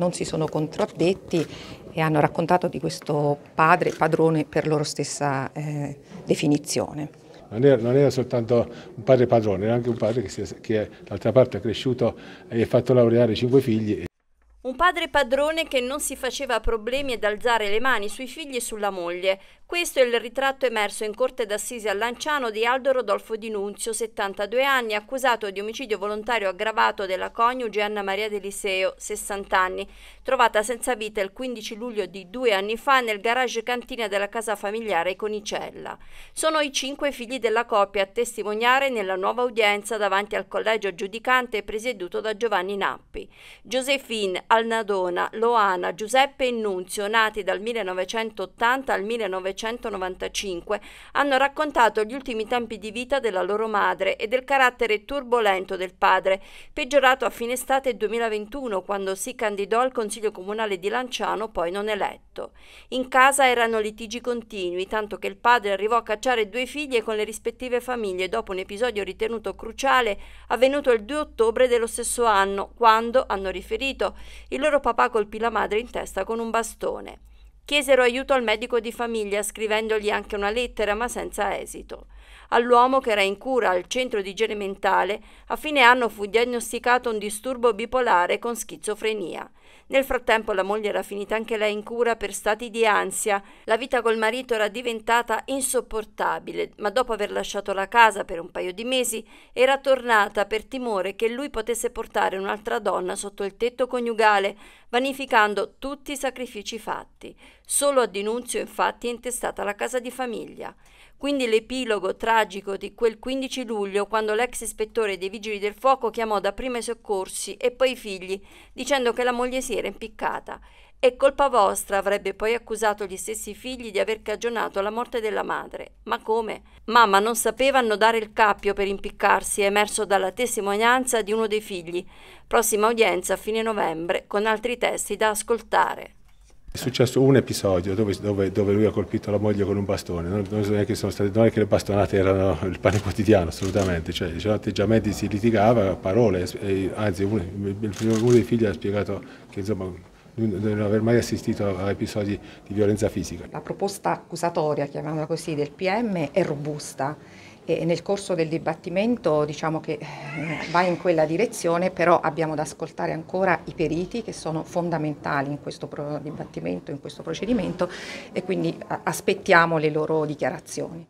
Non si sono contraddetti e hanno raccontato di questo padre, padrone per loro stessa eh, definizione. Non era, non era, soltanto un padre padrone, era anche un padre che, si, che d'altra parte è cresciuto e ha fatto laureare cinque figli. Un padre padrone che non si faceva problemi ad alzare le mani sui figli e sulla moglie. Questo è il ritratto emerso in corte d'assise a Lanciano di Aldo Rodolfo Di Nunzio, 72 anni, accusato di omicidio volontario aggravato della coniuge Anna Maria Deliseo, 60 anni, trovata senza vita il 15 luglio di due anni fa nel garage cantina della casa familiare Conicella. Sono i cinque figli della coppia a testimoniare nella nuova udienza davanti al collegio giudicante presieduto da Giovanni Nappi. Josephine, Alnadona, Loana, Giuseppe e Nunzio, nati dal 1980 al 1995, hanno raccontato gli ultimi tempi di vita della loro madre e del carattere turbolento del padre, peggiorato a fine estate 2021 quando si candidò al Consiglio Comunale di Lanciano, poi non eletto. In casa erano litigi continui, tanto che il padre arrivò a cacciare due figlie con le rispettive famiglie dopo un episodio ritenuto cruciale avvenuto il 2 ottobre dello stesso anno, quando, hanno riferito, il loro papà colpì la madre in testa con un bastone. Chiesero aiuto al medico di famiglia scrivendogli anche una lettera ma senza esito. All'uomo che era in cura al centro di igiene mentale a fine anno fu diagnosticato un disturbo bipolare con schizofrenia. Nel frattempo la moglie era finita anche lei in cura per stati di ansia. La vita col marito era diventata insopportabile, ma dopo aver lasciato la casa per un paio di mesi era tornata per timore che lui potesse portare un'altra donna sotto il tetto coniugale, vanificando tutti i sacrifici fatti. Solo a Dinunzio infatti è intestata la casa di famiglia. Quindi l'epilogo tragico di quel 15 luglio, quando l'ex ispettore dei vigili del fuoco chiamò dapprima i soccorsi e poi i figli, dicendo che la moglie si era impiccata. È colpa vostra, avrebbe poi accusato gli stessi figli di aver cagionato la morte della madre. Ma come? Mamma non sapeva annodare il cappio per impiccarsi, è emerso dalla testimonianza di uno dei figli. Prossima udienza a fine novembre, con altri testi da ascoltare. È successo un episodio dove, dove, dove, lui ha colpito la moglie con un bastone, non, non, è che state, non, è che le bastonate erano il pane quotidiano, assolutamente, cioè, diciamo, atteggiamenti si litigava, parole, e, anzi uno, uno, dei figli ha spiegato che insomma, non aver mai assistito a episodi di violenza fisica. La proposta accusatoria, chiamiamola così, del PM è robusta e nel corso del dibattimento diciamo che eh, va in quella direzione, però abbiamo da ascoltare ancora i periti che sono fondamentali in questo dibattimento, in questo procedimento e quindi aspettiamo le loro dichiarazioni.